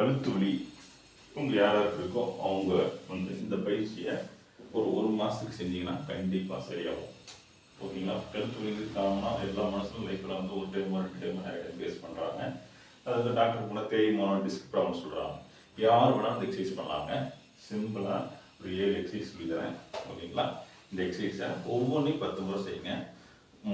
கழுத்து வலி உங்க யாராருக்கு இருக்கோ அவங்க வந்து இந்த பயிற்சியை ஒரு ஒரு மாதத்துக்கு செஞ்சீங்கன்னா கண்டிப்பாக சரியாகும். ஓகேங்களா? கழுத்து வலி காரணம்னா எல்லா மனசும் லைஃப்பில் வந்து ஒரு டைம் ரெண்டு டைம் நிறைய டைம் ஃபேஸ் பண்றாங்க. டாக்டர் போனால் தேய்மானம் டிஸ்க் ப்ராப்ளம் சொல்கிறாங்க யார் வேணாலும் அந்த எக்ஸசைஸ் பண்ணலாங்க. சிம்பிளாக ஒரு ஏழு எக்ஸசைஸ் சொல்லி தரேன். ஓகேங்களா? இந்த எக்ஸசைஸை ஒவ்வொன்றையும் பத்து முறை செய்யுங்க.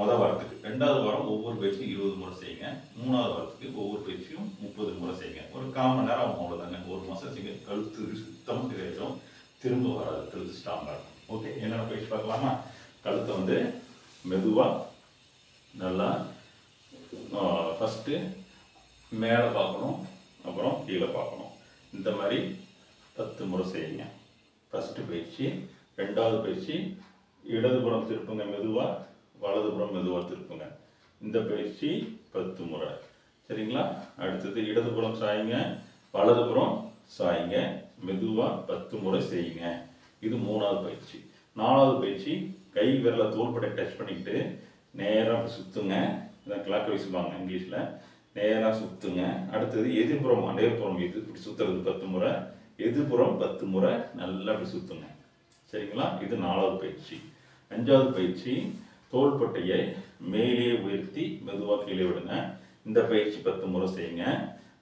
முதல் வாரத்துக்கு ரெண்டாவது வாரம் ஒவ்வொரு பயிற்சியும் இருபது முறை செய்யுங்க. மூணாவது வாரத்துக்கு ஒவ்வொரு பயிற்சியும் முப்பது முறை செய்யுங்க. ஒரு கால் மணி நேரம் அவங்க அவ்வளோதாங்க ஒரு மாதம் செய்யுங்க. கழுத்து சுத்தமாக கிடைக்கும் திரும்ப வராது. கழுத்து ஸ்ட்ராங்காக இருக்கும். ஓகே என்னென்ன பயிற்சி பார்க்கலாமா? கழுத்தை வந்து மெதுவாக நல்லா ஃபஸ்ட்டு மேலே பார்க்கணும். அப்புறம் கீழே பார்க்கணும். இந்த மாதிரி பத்து முறை செய்யுங்க. ஃபஸ்ட்டு பயிற்சி ரெண்டாவது பயிற்சி இடதுபுறம் திருப்புங்க. மெதுவாக வலதுபுறம் மெதுவாக திருப்புங்க. இந்த பயிற்சி பத்து முறை. சரிங்களா? அடுத்தது இடதுபுறம் சாயுங்க வலதுபுறம் சாயுங்க மெதுவாக பத்து முறை செய்யுங்க. இது மூணாவது பயிற்சி. நாலாவது பயிற்சி கை விரலை தோள்பட்டை டச் பண்ணிக்கிட்டு நேராக சுற்றுங்க இதான் கிளாக் வீசுவாங்க இங்கிலீஷில். நேராக சுற்றுங்க அடுத்தது எதிர்புறம் நேர்புறம் இது இப்படி சுற்றுறது பத்து முறை. எதிர்புறம் பத்து முறை நல்லா இப்படி சுற்றுங்க சரிங்களா? இது நாலாவது பயிற்சி. அஞ்சாவது பயிற்சி தோள்பட்டையை மேலே உயர்த்தி மெதுவாக கீழே விடுங்க. இந்த பயிற்சி பத்து முறை செய்யுங்க.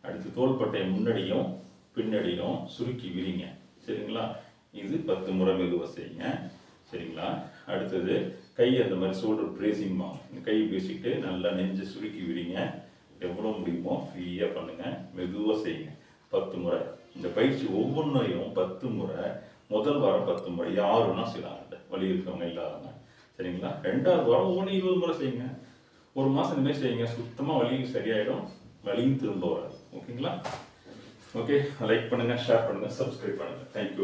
அடுத்து தோள்பட்டையை முன்னாடியும் பின்னாடியும் சுருக்கி விரிங்க. சரிங்களா? இது பத்து முறை மெதுவாக செய்யுங்க. சரிங்களா? அடுத்தது கை அந்த மாதிரி ஷோல்டர் பிரேசிங் இந்த கை பேசிட்டு நல்லா நெஞ்சு சுருக்கி விரிங்க. எவ்வளோ முடியுமோ ஃப்ரீயாக பண்ணுங்க. மெதுவாக செய்யுங்க. பத்து முறை. இந்த பயிற்சி ஒவ்வொன்றையும் பத்து முறை. முதல் வாரம் பத்து முறை. யாருன்னா செய்யலாம் வலி இருக்கவங்க இல்லாதவங்க. சரிங்களா? ரெண்டாவது வாரம் ஒவ்வொன்று இருபது முறை செய்யுங்க. ஒரு மாதம் இந்தமாதிரி செய்யுங்க. சுத்தமாக வலி சரியாயிடும். வலியும் திரும்ப வராது. ஓகேங்களா? ஓகே? லைக் பண்ணுங்கள் ஷேர் பண்ணுங்கள் சப்ஸ்கிரைப் பண்ணுங்கள் தேங்க்யூ